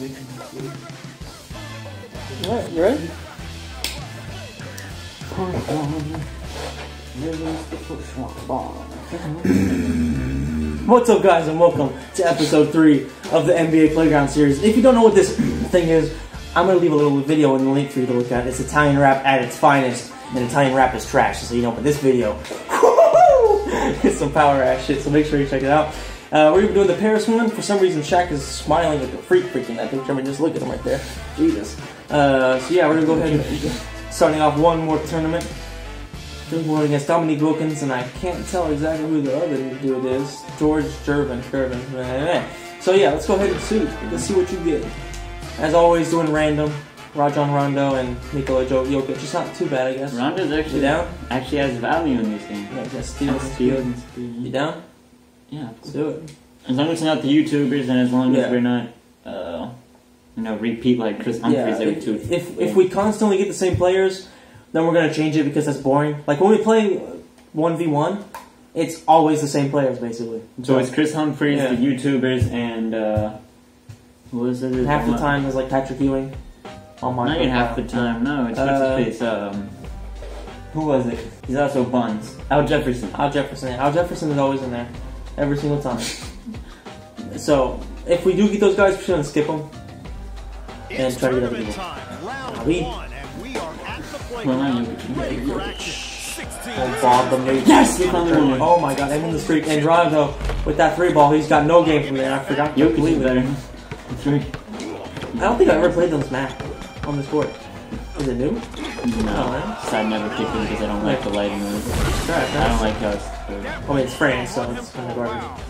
You ready? What's up, guys, and welcome to episode 3 of the NBA Playground series. If you don't know what this thing is, I'm going to leave a little video in the link for you to look at. It's Italian rap at its finest, and Italian rap is trash, so you know, but this video, it's some power ass shit, so make sure you check it out. Uh, we're even doing the Paris one. For some reason, Shaq is smiling like a freak freaking that picture. I mean, just look at him right there. Jesus. Uh, so yeah, we're going to go ahead and starting off one more tournament. Doing one against Dominique Wilkins, and I can't tell exactly who the other dude is. George Gervin. Gervin. So yeah, let's go ahead and see. Let's see what you get. As always, doing random. Rajon Rondo and Nikola Jokic. It's not too bad, I guess. Rondo's You actually down? actually has value in this game. Yeah, just Steven. Steven, You down? Yeah. Let's do it. As long as it's not the YouTubers and as long Yeah. as we're not, uh, you know, repeat like Kris Humphries Yeah, every two. if, if we constantly get the same players, then we're gonna change it because that's boring. Like when we play one v one, it's always the same players basically. So it's Kris Humphries, Yeah. the YouTubers, and uh, who was it? half the time is like Patrick Ewing. On my Not even half the time. No, it's Uh, what's his face. Um, who was it? He's also Buns. Al Jefferson. Al Jefferson. Al Jefferson is always in there, every single time. so if we do get those guys, we're just gonna skip them. And It's try to get other tournament people. time, round Ali. one, and we are at the Well, playground. not Jokic. Ready for action. 16 Oh, Bob, the. Yes, we found the winner. Oh my god, I'm in the streak. And Rondo with that three ball, he's got no game from there. I forgot Jokic is completely. better. Three. I don't think I've ever played on this map on this board. Is it new? No, Oh, so I never picked it because I don't like the lighting on it. Trash, I don't like how it's. I mean, it's France, so it's kind of garbage.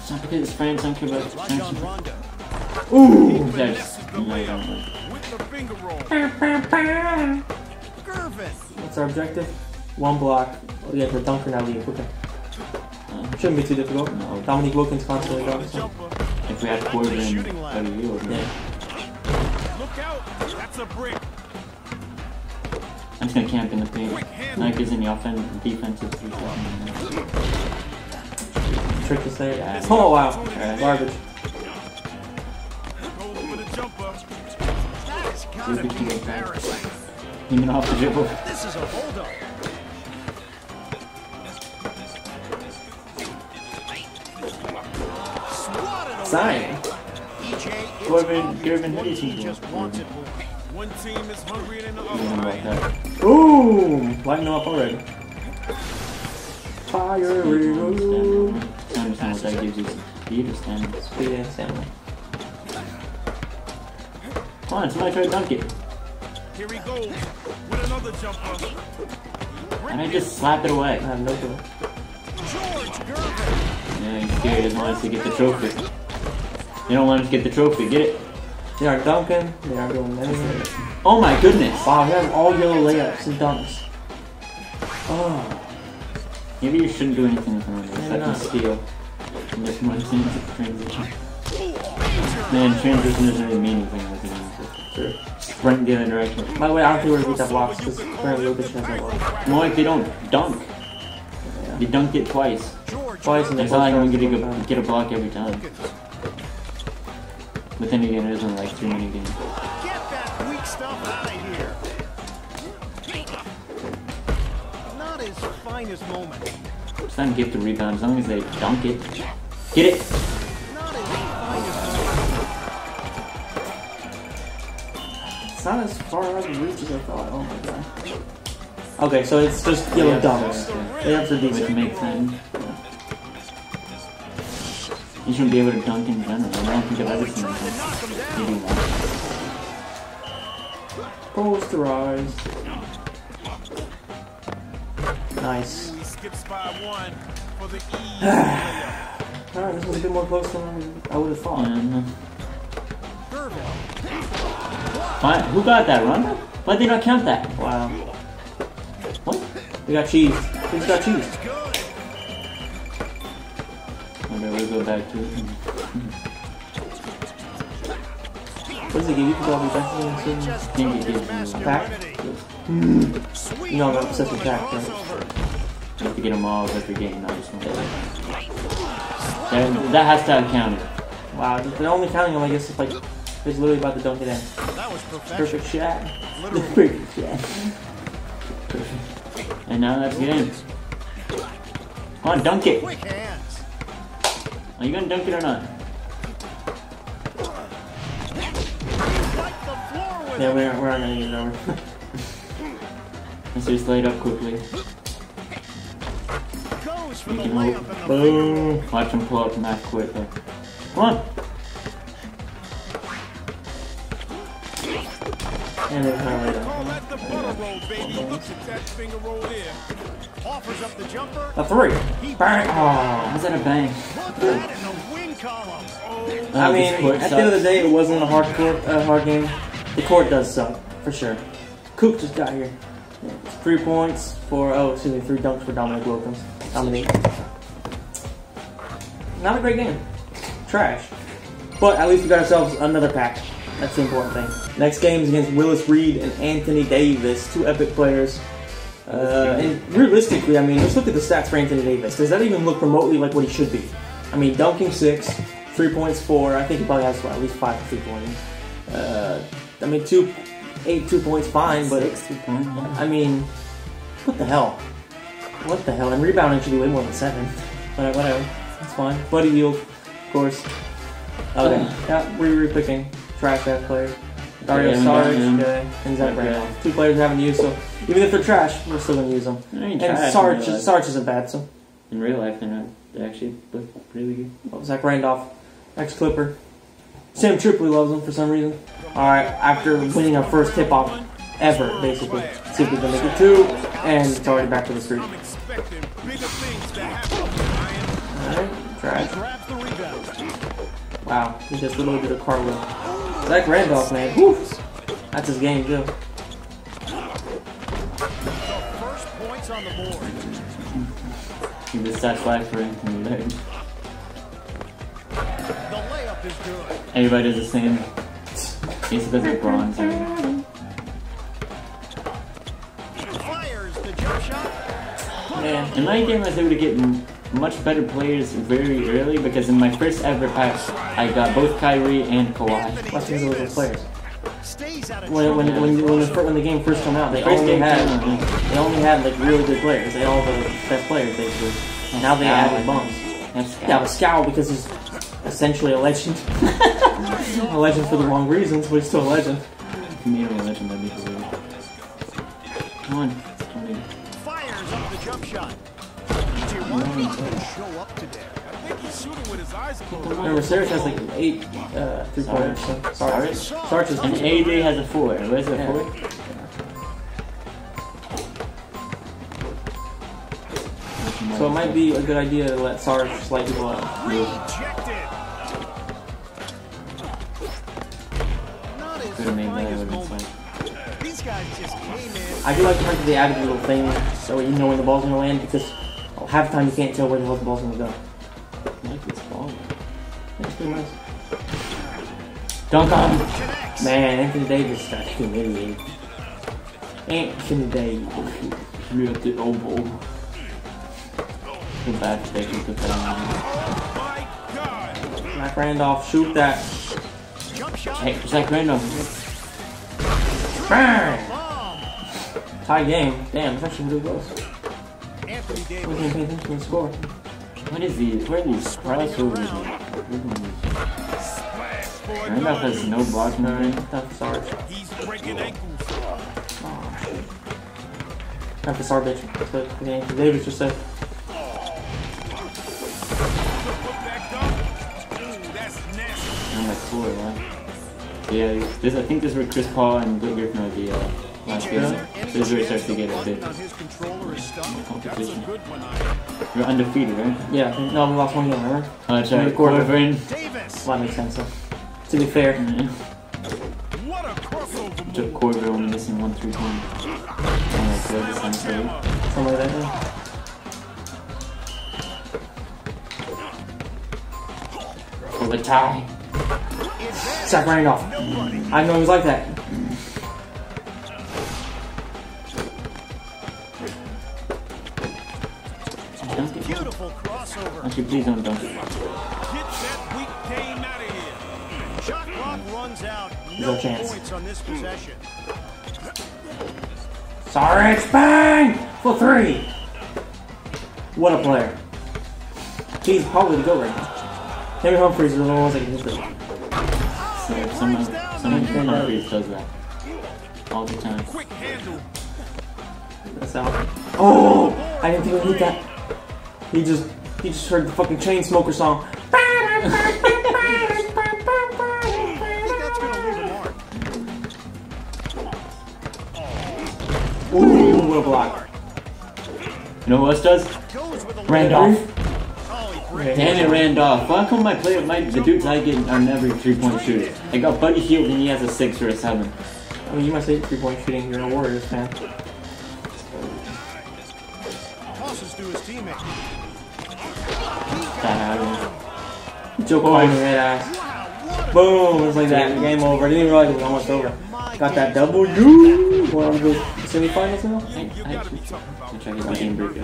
It's not because it's France, I don't care about the Rajon French. Rondo Ooh! That's, no, I don't like. with the finger roll. Gervin. What's our objective? One block. Oh, yeah, we're dunker now, leave. Okay. Uh, Shouldn't be too difficult. No. Dominique Wilkins constantly Got a dunks. so- if we had Corbin, how do you? Yeah. Look out. That's a brick. I'm just gonna camp in the paint. Quick hand. Like is in the offense, defensive. three Trick to say. Yeah. Oh, wow. Garbage. Goes with a jumper. That is gotta be get that. embarrassing. Even off the dribble. This is a holdup. Swatted away. Sign. EJ is Corbin- Corbin, one do you think just will- wanted more. One team is hungrier than the I don't know other. About that. Ooh! Lighten them up already. Fire! Ooh. I understand what that gives you. Speed or stamina. Speed and stamina. Come on, somebody try to dunk it. Here he goes with another jumper. And I just slap it away. I have no clue. George Gervin. Yeah, he's scared. He doesn't want us to get the trophy. They don't want us to get the trophy. Get it? They are dunking. They are doing everything. Oh my goodness. Wow, he has all yellow layups and dunks. Oh. Maybe you shouldn't do anything with him Maybe except not. steal. And just run into transition. Man, transition doesn't really mean anything with him. True. Sprint the other direction. By the way, I don't think we're gonna beat that blocks because apparently Jokic has that block. More like they don't dunk. They dunked it twice. Twice in the It's not like first we get a, get a block every time. But then again, it isn't like too many games. Get that weak stuff out of here. Not his finest moment. It's not give the rebound as long as they dunk it. Get it! Not his finest. It's not as far out of reach as I thought. Oh my god. Okay, so it's just yellow dunks. Layups are Which decent. makes sense. You shouldn't be able to dunk in general. I don't think I've ever seen that. knock him Maybe down. Posterize. Nice. He skips by one for the ease. Alright, this was a bit more close than I would have thought. Why? Who got that? Rondo? Why did they not count that? Wow. What? We got cheese. We just got cheese. Go back to it. What does it give you defensive in certain Just think it gives you-. You know I'm obsessed with pack, right? You have to get them all every game, not just one. That, that has to have counted. Wow, they're only counting them, I guess, if like He's literally about to dunk it in. That was. Perfect shot. Perfect shot. And now let's get in. Come on, dunk it. Are you gonna dunk it or not? Wipe the floor with Yeah, we're, we're not gonna get it over. Let's just it up quickly. Goes for You the can layup move. Boom. Watch him pull up Matt quickly. Come on. And then kind of up. the butter roll, baby. Looks at that finger roll. Offers up the jumper. A three. Bang. Oh. How's that a bang? Put that in the wing column. I mean, at the end of the day, it wasn't a hard court, uh, hard game. The court does suck, for sure. Cook just got here. Yeah, three points for, oh, excuse me, three dunks for Dominique Wilkins. Dominique. Not a great game. Trash. But at least we got ourselves another pack. That's the important thing. Next game is against Willis Reed and Anthony Davis, two epic players. Uh, and realistically, I mean, let's look at the stats for Anthony Davis. Does that even look remotely like what he should be? I mean, dunking six, three points four. I think he probably has what, at least five three points. Uh, I mean, two, eight two points, fine, but Six, two point. I mean, what the hell? What the hell? And rebounding should be way more than seven. But whatever, that's fine. Buddy Hield, of course. Okay, yeah, we're repicking trash ass players. Dario Yeah, Saric yeah. okay, and Zach. Randolph. Two players we haven't used, so even if they're trash, we're still gonna use them. And in. Sarge isn't bad, so In real life, they're uh, not. They actually look really good. oh, Zach Randolph, ex Clipper. Sam Tripoli loves him for some reason. Alright, after winning our first tip off ever, basically. See if we can make it two, and it's already back to the street. Alright. Wow, he just literally did a cartwheel. Zach Randolph, man. That's his game, too. The first points on the board. He just sat back for Anthony Davis. The good. Everybody does the same. It's because of bronze. the jump shot. Man, In my game, I was able to get much better players very early because in my first ever pack, I got both Kyrie and Kawhi. because of those players. Stays out of When, when, trouble. when, when, the, fir- when the game first came out, they First only had came they only had like really good players. They had all the best players basically. And now they Scout. added bums. That's Yeah, but Scowl because he's essentially a legend. a legend for the wrong reasons, but he's still a legend. me a legend, that'd be cool. Come on. Fires up the jump shot. DJ Watkins didn't show up today. I think he's shooting with his eyes closed. Remember, Sarah has like an eight uh, three pointers. So sorry, Sarge? Sarge is And AJ has a four. Where's the Yeah. four? So it might be a good idea to let Sarge slide people out. Rejected. Not his Could have made that finest with moment. inside. These guys just came in. I do like trying to the added little thing so you know when the ball's gonna land because half the time you can't tell where the hell the ball's gonna go. Nice. Dunk on. Man, Anthony Davis got humiliated. Anthony Davis. Real the oval. The bad pick with the thing. My God. Mac Randolph, shoot that. Jump shot. Hey, Zach Randolph. Bang! Bomb. Tie game. Damn, it's actually really close. Anthony We Davis. can pay attention to the score. What is these? Where are these crossovers? Splash Randolph has no blocking range. tough Sarge. He's breaking ankles. Oh. But okay, Anthony Davis just said. I'm like four, right? Yeah, this I think this is where Chris Paul and Blake Griffin the uh, last game. There any This is where it chance starts to get the a bit. button on his controller is stuck? That's a Competition. good one. I We're undefeated, right? yeah, I think- no, we lost one game, remember? Oh, that's In right. the quarter. Corvin. Davis. Well, that makes sense, though. To be fair, mm-hmm. What a crossover Took move. Corvin only missing one three point. And like the other time, so something like that, yeah. for the tie. Zach off. I know he was like that. Actually, please don't dunk. Get that weak game out of here. Shot clock runs out. no points on this possession. Saric, bang! For three! What a player. He's probably the GOAT right now. And Humphries are the only ones that can hit them. So someone, someone Humphries does that all the time. Quick handle. That's out. Oh! I didn't think he'd hit that. He just, he just heard the fucking chain smoker song. I think that's going to leave a mark. Ooh, what a block. You know who else does? Goes with a Randolph. Damn it, Randolph. Why come my player, my the dudes I get are never three point shooters? I got Buddy Hield and he has a six or a seven. I mean, you must say three point shooting, you're a Warriors fan. Tosses to his teammate. Happened. Joe Coyne, red ass. Boom, it's like that. Game over. I didn't even realize it was almost over. Got that W. On the semifinals now? I, I should should check his game break. I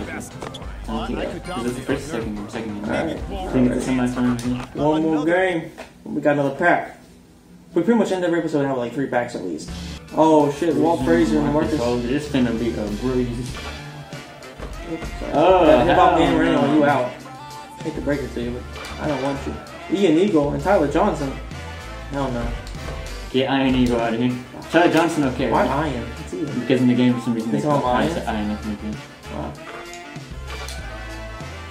don't think that. Is this the first second game? Second game. Alright. I think it's the semifinals. One more game. We got another pack. We pretty much end every episode having like three packs at least. Oh shit, Walt Frazier and Marcus. Oh, this is gonna be a breeze. Oh, Oh, Hip Hop hell Randall, you out. I hate to break it to you, but I don't want you. Ian Eagle and Tyler Johnson. Hell no. Get Iron Eagle out of here. Tyler Johnson, okay. Why Ian? It's Ian. Because in the game, for some reason, they It's all call Iron? Iron Iron in the game. Wow.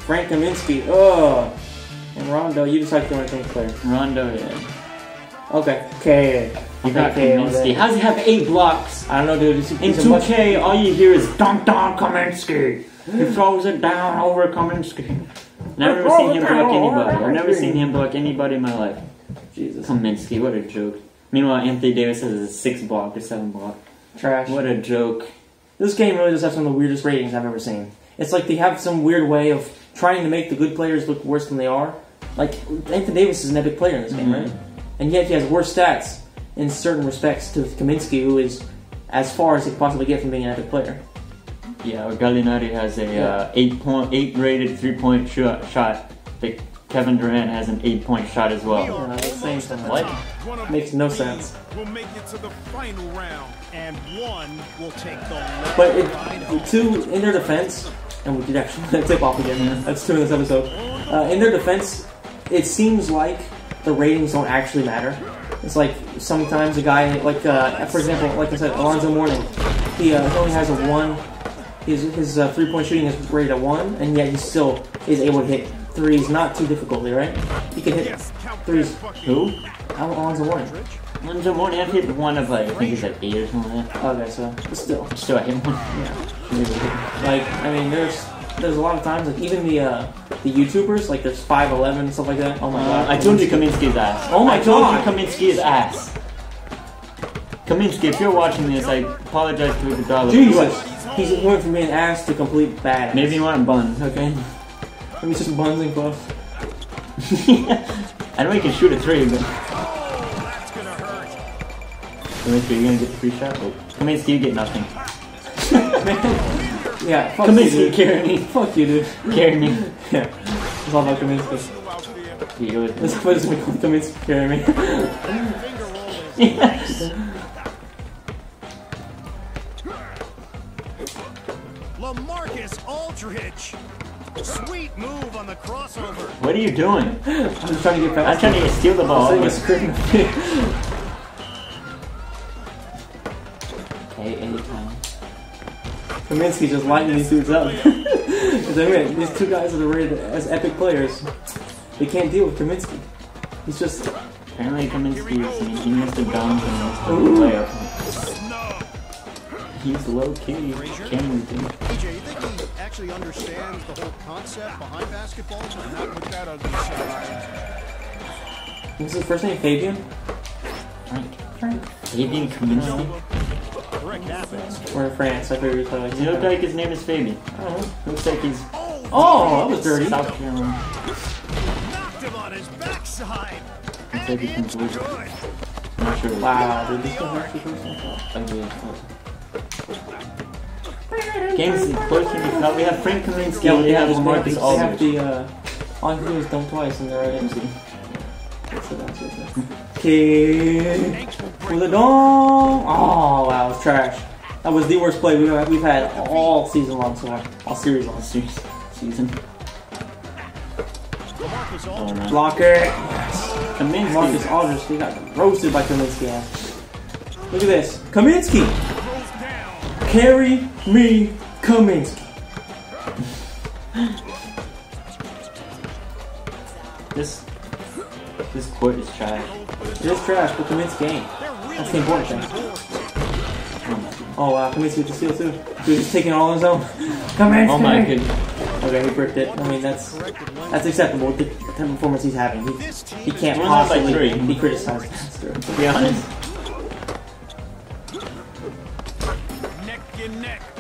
Frank Kaminsky. Ugh. And Rondo, you decide if you want to player. Rondo, yeah. Okay. Okay. You got Kaminsky. there. How does he have eight blocks? I don't know, dude. He's, In he's 2K, all you hear is dunk dunk Kaminsky. He throws it down over Kaminsky. Never seen him block anybody. I've never seen him block anybody in my life. Jesus. Kaminsky, what a joke. Meanwhile, Anthony Davis has a six block or seven block. Trash. What a joke. This game really does have some of the weirdest ratings I've ever seen. It's like they have some weird way of trying to make the good players look worse than they are. Like Anthony Davis is an epic player in this game, Mhm. right? And yet he has worse stats in certain respects to Kaminsky, who is as far as he could possibly get from being an epic player. Yeah, Gallinari has a uh, eight point eight rated three point shot. shot. But Kevin Durant has an eight point shot as well. Yeah, that's the same almost at thing. the What? top. One of Makes no teams sense. Will make it to the final round, and one will take the But it, two in their defense, and we did actually tip off again. That's two in this episode. Uh, in their defense, it seems like the ratings don't actually matter. It's like sometimes a guy, like uh, for example, like I said, Alonzo Mourning, he, uh, he only has a one. His his uh, three point shooting is rated at one, and yet he still is able to hit threes not too difficultly, right? He can hit Yes, count threes. that bucket. Who? Al- Alonzo Mourning. Lonzo Mourning, I've hit one of like, I think he's like eight or something like that. Okay, so but still. Still, I hit one. Yeah. Like, I mean, there's there's a lot of times, like even the uh, the YouTubers, like there's five eleven and stuff like that. Oh my Uh, god! I told you Kaminsky's ass. Oh my I told God. you Kaminsky's ass. Kaminsky, if you're watching this, I apologize to the dollar. Jesus, he's he went from being ass to complete bad. Maybe you want a bun, okay? maybe it's some buns and close. I know he can shoot a three, but Oh, that's gonna hurt. Kaminsky, you're gonna get the free shot. Oh, Kaminsky, you get nothing. Yeah, fuck you, Kaminsky, dude. carry me. Fuck you, dude. Carry me. Yeah, it's all about Kaminsky. Still out there. He goes. That's what it's called Kaminsky carry me. Finger roll is Yes. Lamarcus Aldridge. Sweet move on the crossover. What are you doing? I'm just trying to get I'm trying to steal the ball. Sitting a but- screen. Okay, anytime. Kaminsky just lighting these dudes up. 'Cause I mean, these two guys are rated as epic players, they can't deal with Kaminsky. He's just Apparently Kaminsky's, I mean, he missed a dunk and missed a Ooh. layup. Snub. He's low key. Can't even actually understands the whole concept behind basketball? Not that ugly side. what's his first name? Fabian. Frank. Frank. Fabian Kaminsky. We're in France. I figured probably he look like his name is Fabian? I don't know. Looks like he's Oh, that was dirty. South Carolina. Knocked him on his backside. Looks like he's from Georgia. I'm not sure. Wow, dude, this guy's actually first. Ugly as fuck. Games close to me. We have Frank Kaminsky. Yeah, we have, have they have, Marcus the, they have Aldridge. the, uh, all you have to do is dunk twice and they're right in. So that's it. Okay. With a dong. Oh wow, it's trash. That was the worst play we've had, we've had all season long so far. All series long. Series, season. Marcus Oh Aldridge. no. Blocker. Kaminsky. Marcus Aldridge, he got roasted by Kaminsky. Look at this. Kaminsky. Goes down. Carry me, Kaminsky. This this court is trash. It is trash, but Kaminsky ain't. They're really That's the important thing. pushing boards. Oh my, wow, Kaminsky with the steal too. He was just taking it all on his own. Kaminsky. oh my goodness. Okay, he bricked it. I mean, that's that's acceptable with the type performance he's having. He, he can't is Well, possibly three. be criticized. That's true. To be honest,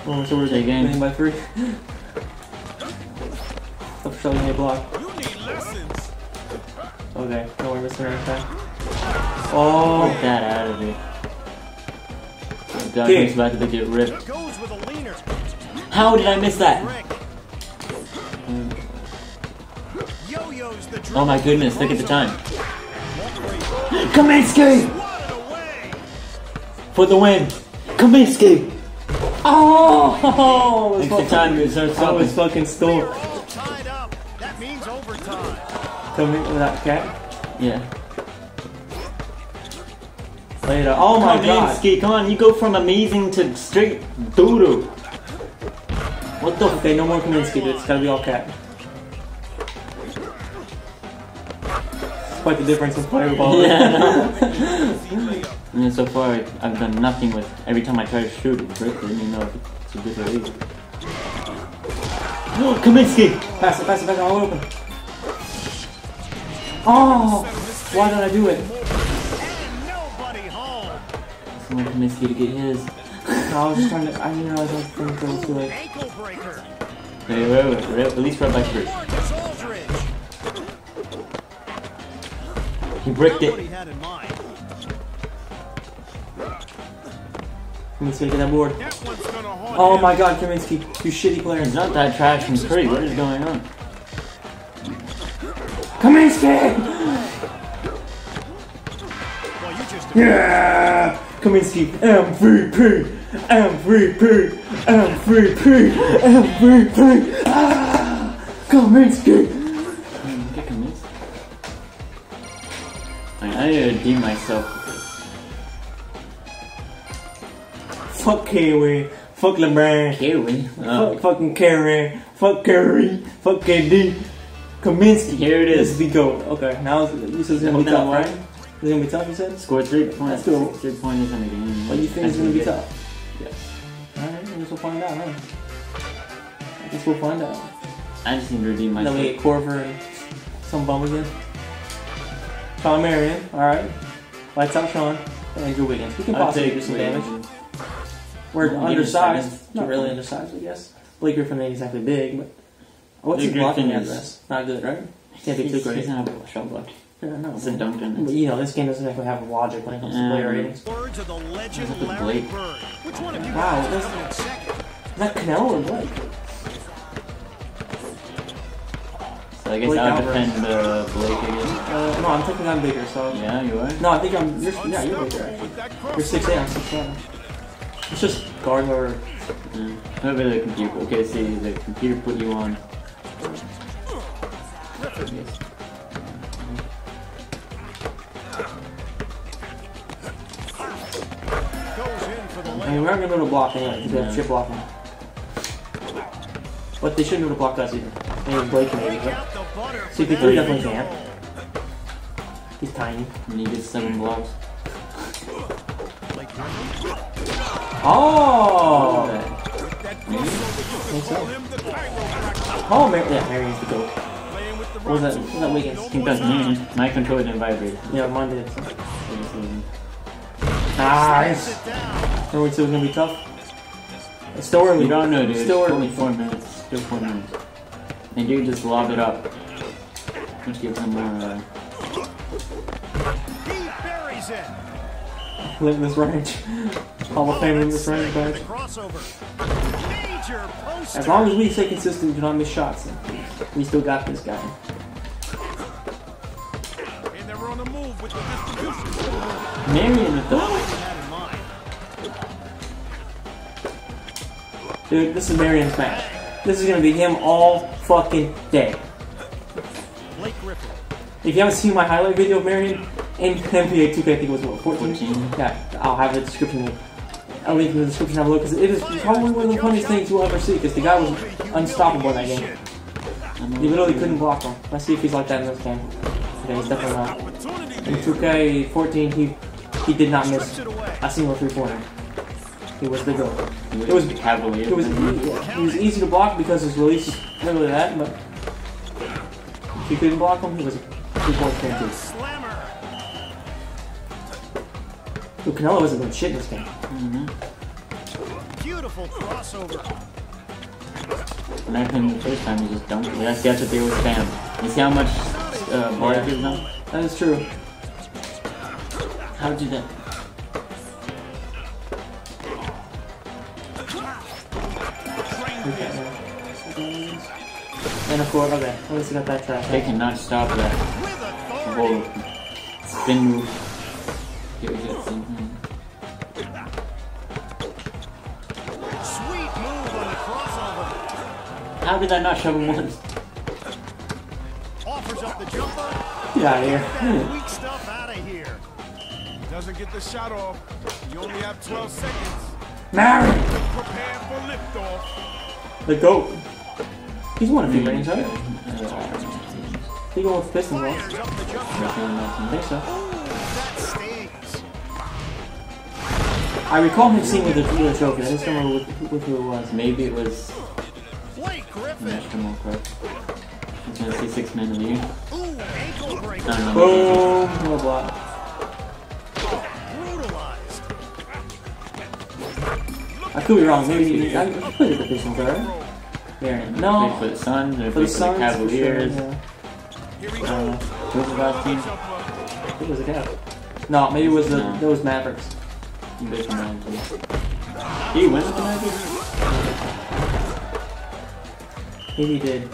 and neck. Oh, so we're Take game. winning by three. Stop showing me a block. You need lessons. Okay, no we're missing our attack. Oh, get that out of here. Okay. Duggan's about to get ripped. goes with a leaner. How did I miss that? Rick. Yo-yos the Oh my goodness, look at the time. Kaminsky! For the win! Kaminsky! Oh! Extra time is our I was something. fucking stole. tied up. That means overtime. Coming with that cat. Yeah. Later. Oh my god. Kaminsky, come on, you go from amazing to straight doo-doo. What the Okay, no more Kaminsky, dude. It's gotta be all cat. It's quite the difference in fireball. Yeah, And so far, I've done nothing with every time I try to shoot it. Rick didn't even know if it's a good or evil. Kaminsky! Pass it, pass it back all open. Oh! Why did I do it? And nobody home. Someone Kaminsky to get his. I was just trying to. I didn't realize I was trying to go to it. Ankle breaker. Wait, wait, wait, wait, at least right by first. Marcus Aldridge. He bricked Not what it. He had in. Kaminsky, get that board. That one's gonna haunt Oh my god, Kaminsky, you shitty player. He's not that trash from Curry. What is going on? Kaminsky! Well, you just Yeah! Kaminsky, MVP! MVP! MVP! MVP! Ah! Kaminsky! Get Kaminsky. I, I need to redeem myself. Fuck Kiwi. Fuck LeBron. Fuck Oh, fucking Curry. Fuck Curry. Fuck KD. Kaminsky. Here it is. The GOAT. Okay, now this is gonna be tough, right? This is gonna be tough, you said? scored three points. That's cool. Three pointers in the game. What do you think is gonna be tough? Yes. Alright, I guess we'll find out, huh? I guess we'll find out. I just need to redeem my. Then we get Corver and some bum again. Shawn Marion, alright. Lights out Shawn. Andrew Wiggins. We can I'll possibly do some damage. We're Give me undersized. seconds. Not really undersized, I guess. Blake Griffin ain't exactly big, but what's Blake his blocking Griffin is- address? Not good, right? Can't be too He's- great. He's not a shot block. Yeah, no. It's a dunk on But it. you know, this game doesn't exactly have logic when it comes to Yeah. player ratings. words of the legend Look at Larry Blake. Bird. Which one of you Wow, guys is that's- coming in second? That Canelo or Blake? So I guess Blake I'll Alvarez. defend uh, Blake again. Uh, no, I'm thinking I'm bigger, so. Yeah, you are. No, I think I'm. You're, yeah, you're bigger actually. With that You're cross. six eight. I'm six seven. It's just guard whoever. Mm. Whoever the computer. Okay, see, the computer put you on. Yes. Goes in for the I mean, we're not gonna to block anyway because we have chip blocking. But they shouldn't be able to block us either. Maybe Blake can maybe, but out the butter. for CP3 definitely can't. he's tiny. And he gets seven blocks. Oh! Think so? call him the chiropractor. Oh, Mar- yeah, Marion's the goat. Playing with What was that? was that? I think that's me. My controller didn't vibrate. Yeah, mine did. So. So this is- Nice. Down. We was gonna be tough? It's still early. We don't know, dude. Still early. only four minutes. Still four minutes. And you just lob it up. Let's give them more. Uh, Live in this range. Hall of Fame in this range, guys. As long as we stay consistent, do not miss shots. We still got this guy. And they're on the move. with the distribution. Marion the. Dude, this is Marion's match. This is gonna be him all fucking day. If you haven't seen my highlight video of Marion in NBA 2K, I think it was what, 14? 14. Yeah, I'll have the description. I'll link in the description down below because it is probably one of the funniest things you'll ever see because the guy was unstoppable in that game. You literally couldn't block him. Let's see if he's like that in this game. Okay, he's definitely not. In 2K14, he he did not miss a single three pointer. He was the goat. It was Cavalier. it was yeah, he was easy to block because his release is literally that, but if you couldn't block him, he was a three point guarantee. Slammer. Dude, Canelo hasn't been shit in this game. Beautiful crossover. When I played him the first time, he just dunked. it. That's, that's what they always spam. You see how much uh, bar Yeah. is now? That is true. How did you do that? Okay. And of course, okay, at least I got that trap. They cannot stop that With spin move. Get what How did I not shove him once? Offers up the jumper. Get out of here. Weak stuff out of here. Doesn't get the shot off. You only have 12 seconds. Marion! Prepare for liftoff. The GOAT. He's won a few rings, right? He going with Pistons once. Fires up the jumper. Rafael I think so. Ooh, that stings. I recall him seeing with the, the trophy. I just don't remember with, with who it was. Maybe it was Blake Griffin. Mr. Mulcroft. He's gonna see six men of the year. Ooh, ankle breaker. I don't know. Boom! What block. I could be wrong. Maybe he, I, he played the Pistons, right? Marion. Played No. for the Suns, or For the played for the Suns, for sure. Cavaliers. Yeah. Uh, go. Who was the last team? Jumper. it was a cap. No, maybe it was the No. those Mavericks. You bet your mind, too. He went with the Magic? Maybe he did.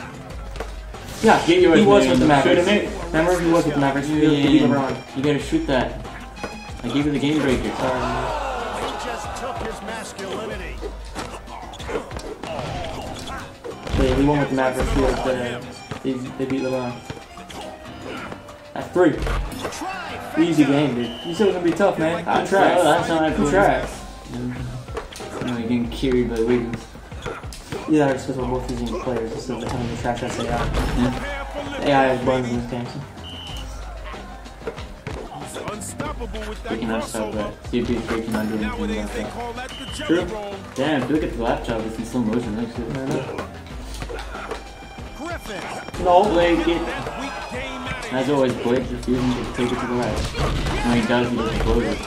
Yeah, Get yours, he was with the Shoot Mavericks. him in. Remember, he was with the Mavericks. He was Yeah, beat LeBron. You gotta shoot that. I gave you the game breaker. He just took his masculinity. yeah, he won with the Mavericks. He was the, they, they beat LeBron. That's three. Easy game, dude. You said it was gonna be tough, man. Good That's try. all- that's all I Good put. try. No, you're getting carried by Wiggins. Either it's because we're both using players instead of having to trash us AI. Prepare. AI is buns in this game. He's unstoppable with We that cannot stop crossover. that. CP3 cannot do anything Nowadays about that. call that the True. Damn, if you look at the lap laptop, it's in slow motion. Look I at know. Griffin. No. Blake it. Weak game As always, Blake refusing to take it to the right. When he does, he just blows it.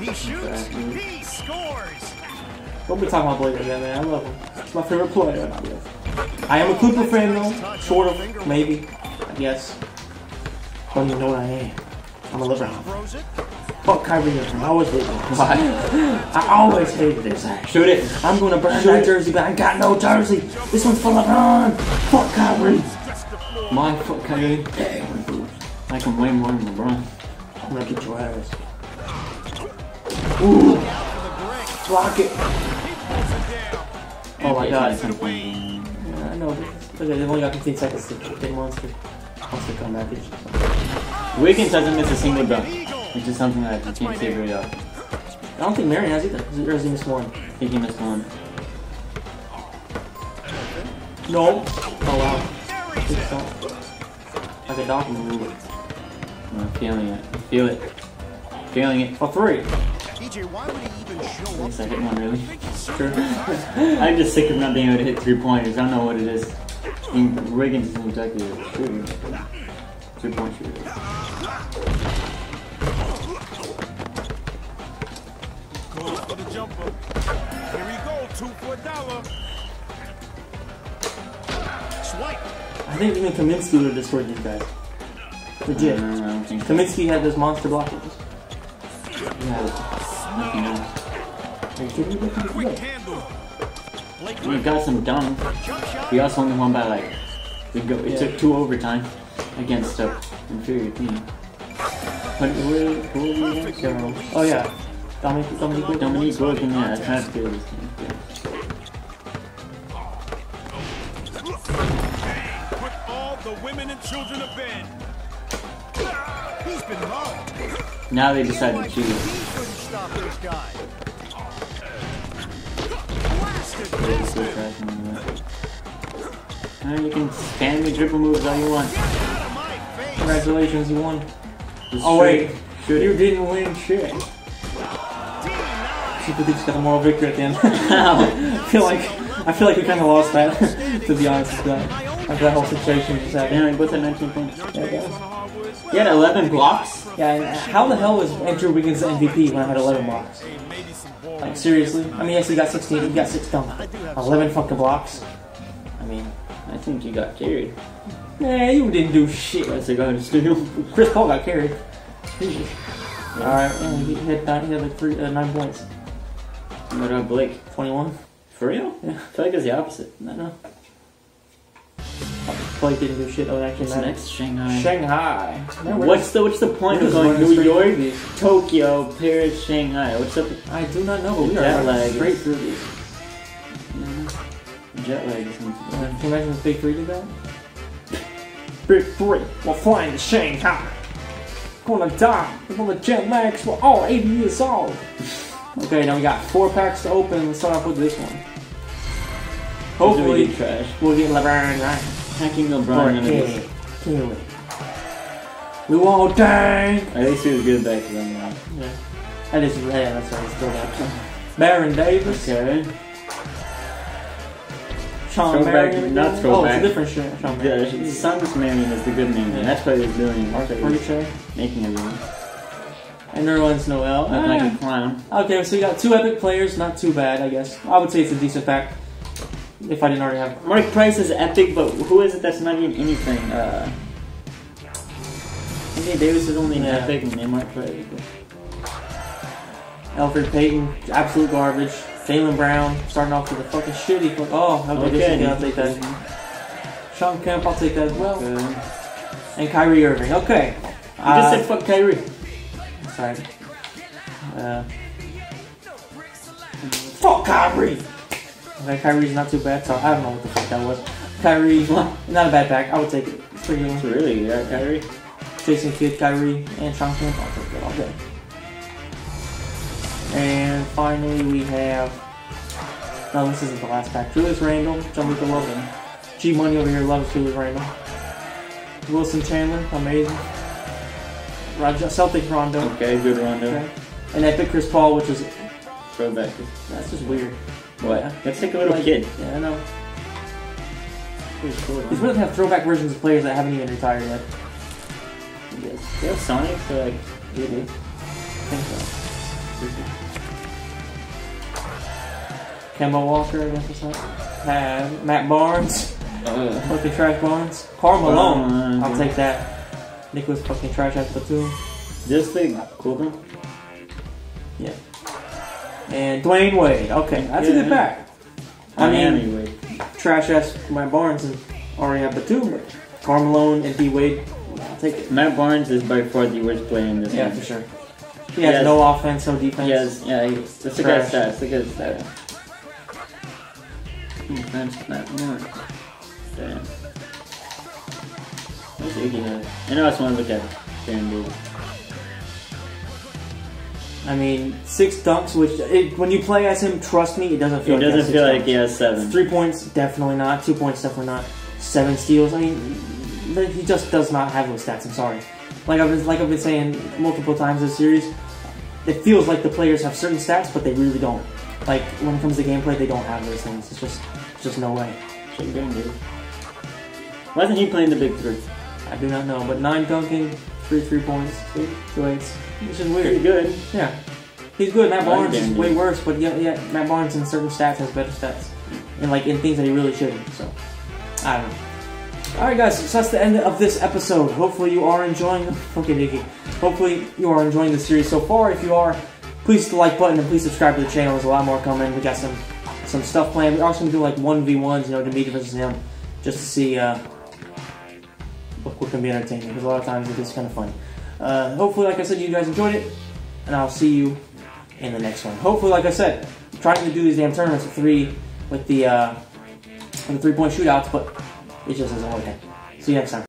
He shoots. He scores. Don't be talking about like man. I love him. He's my favorite player. I am a Cooper fan, though. Sort of, maybe. I guess. Don't even know what I am. I'm a LeBron. Fuck Kyrie Irving. I always hated him. I always hated his ass. Shoot it. I'm gonna burn that jersey, but I got no jersey. This one's for LeBron. Fuck Kyrie. My fuck, Kyrie. I can way more than LeBron. I'm gonna beat your ass. Ooh, block it. Oh my god. Yeah, I know. but- Okay, they've only got 15 seconds to get monster. Monster come back. Wiggins hasn't missed a single dunk, which is something that you can't say very often. I don't think Marion has either. Or has he missed one? I think he missed one. No. Oh wow. Good. Like a dog move. I'm feeling it. I feel it. Feeling it. For three. EJ, why would he even show up? least I hit one really. Sure. I'm just sick of not being able to hit three pointers. I don't know what it is. I mean, Wiggins isn't exactly a shooter. Three point shooter. Goes for the jumper. Here we go. Two for a dollar. Swipe. I think even Kaminsky would have destroyed these guys. Legit. I don't think so. Kaminsky had those monster blockages. He has nothing else. Are you kidding me? Look at Quick this guy. handle. Blake We Griffin. got some dunk. We also only won by like we go. It Yeah. took two overtime against a inferior team. What, who, who are we against? General. Oh yeah, Dominique Dominique Wilkins. Dominique Wilkin, yeah, that's not good. That's good. Put all the women and children to bed. He's been. Now they decide to choose. Spam triple moves all you want. Out of my face. Congratulations, you won. Just Oh wait, you didn't win shit. D9. Super Duke's got a moral victory at the end. I feel like I feel like we kind of lost that, to be honest with that. After that whole situation just happened. Yeah, like, what's that 19 points? Yeah, guys. You had 11 blocks? Yeah, how the hell was Andrew Wiggins the MVP when I had 11 blocks? Like, seriously? I mean, yes, he got 16, he got 6 dumb. 11 fucking blocks? I mean, think you got carried. nah, you didn't do shit. Let's go to studio. Chris Paul got carried. Alright, he had, nine, he had like three, uh, 9 points. What about Blake? 21? For real? Yeah. I feel like it's the opposite. No, no. Blake didn't do shit. Oh, actually What's next? Shanghai. Shanghai. We're What's the what's the point of going New York. Tokyo, Paris, Shanghai? What's up? I do not know, but we Jet are lag. running straight through these. Jet lag or something. Can you imagine if Big Three did that? Big Three, we're flying to Shanghai. Gonna die. We're gonna jet lags. We're all 80 years old. okay, now we got four packs to open. Let's start off with this one. Hopefully, trash. we'll get LeBron right. Hacking LeBron under Kelly. Kelly. Luol Deng. At least he was good back then. though. Yeah. That is, yeah, that's right. He's still got Baron Davis. Okay. Shawn Marion. not again. Oh, it's a different Sean Shawn Marion. The Suns Marion is the good name. Yeah. That's what he was doing. That's was Preacher. making everyone. And Nerlens Noel. Like Ah. a clown. Okay, so we got two epic players, not too bad, I guess. I would say it's a decent pack. If I didn't already have. Mark Price is epic, but who is it that's not even anything? Uh, Anthony Davis is only an Yeah. epic, and then Mark Price. Alfred Payton, absolute garbage. Jaylen Brown, starting off with a fucking shitty. Fuck. Oh, okay, this is good. I'll take that. Shawn Kemp, I'll take that as well. Good. You And Kyrie Irving. Okay. I just Uh, said fuck Kyrie. Sorry. Uh, fuck Kyrie! Okay, Kyrie's not too bad, so I don't know what the fuck that was. Kyrie, not a bad pack. I would take it. It's pretty good. It's really good, Kyrie. Jason Kidd, Kyrie, and Shawn Kemp. I'll take it all day. And finally, we have. No, this isn't the last pack. Julius Randle, Jamaica Logan. G Money over here loves Julius Randle. Wilson Chandler, amazing. Roger, Celtics Rondo. Okay, good Rondo. Okay. And Epic Chris Paul, which is Throwback. that's just weird. What? Yeah. That's like a little Like, kid. Yeah, I know. Pretty cool. These really have throwback versions of players that haven't even retired yet. Yes. They have Sonic, so like, Maybe. I think so. Kemba Walker, I guess it's not. Uh, Matt Barnes, uh, fucking trash Barnes. Karl Malone, Barnes. I'll take that. Nicholas fucking trash ass platoon. just the cool one. Yeah. And Dwyane Wade. Okay, that's a good Yeah. pack. I mean, Wade. trash ass Matt Barnes and already have Batum, Karl Malone and D Wade, I'll take it. Matt Barnes is by far the worst player in this Yeah, game. for sure. He has Yes. no offense, no defense. Yes, yeah, he- let's look at stats. Look at stats. That's not more. Damn. Where's? I know I just want to look at I mean, six dunks, which it, when you play as him, trust me, it doesn't feel It like he has doesn't feel like he has seven. Three points, definitely not. Two points, definitely not. Seven steals. I mean, he just does not have those stats. I'm sorry. Like I've been, like I've been saying multiple times this series, it feels like the players have certain stats, but they really don't. Like when it comes to gameplay, they don't have those things. It's just, it's just no way. Shit, Baron Davis. Why isn't he playing the big three? I do not know. But nine dunking, three three points, two, two eights. It's just Pretty weird. good. Yeah. He's good. Matt Barnes is way worse, but yeah, yeah, Matt Barnes in certain stats has better stats, and like in things that he really shouldn't. So I don't know. All right, guys. So that's the end of this episode. Hopefully you are enjoying. Okay, Nikki. Hopefully you are enjoying the series so far. If you are, Please hit the like button and please subscribe to the channel. There's a lot more coming. We got some some stuff planned. We're also gonna do like one v ones, you know, Dimitri versus him, just to see uh, what, what can be entertaining. Because a lot of times it is kind of funny. Uh, hopefully, like I said, you guys enjoyed it, and I'll see you in the next one. Hopefully, like I said, I'm trying to do these damn tournaments with three with the uh, with the three point shootouts, but it just doesn't work. Out. See you next time.